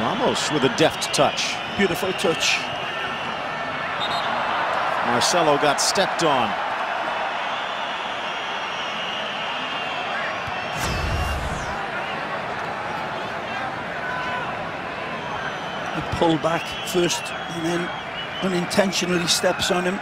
Ramos with a deft touch. Beautiful touch. Marcelo got stepped on. He pulled back first and then unintentionally steps on him.